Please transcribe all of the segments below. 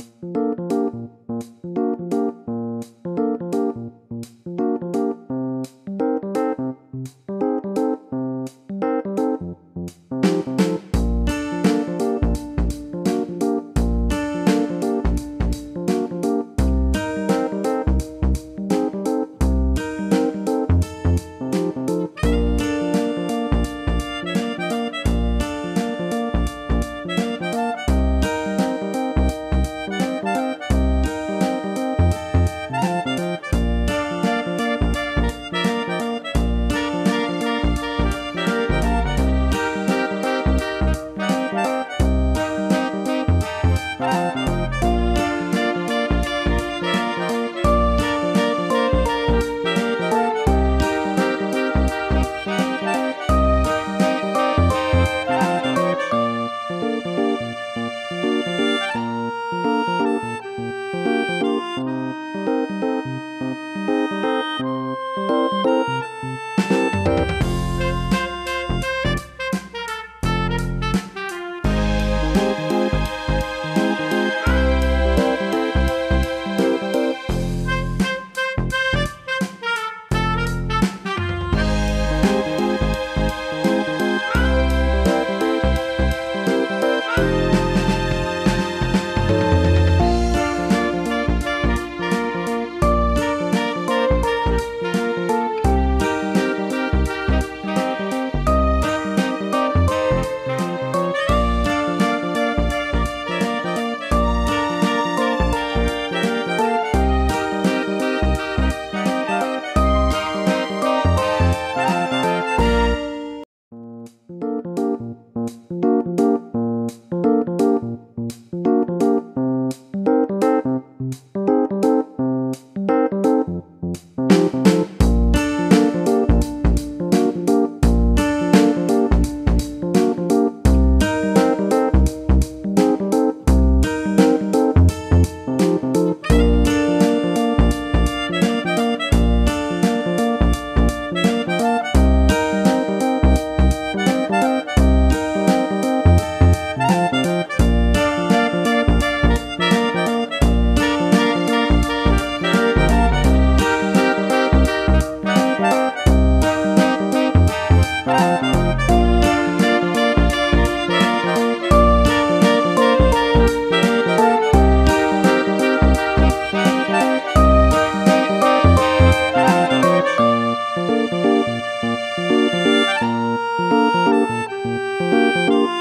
Música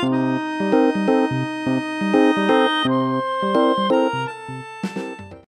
Thank you.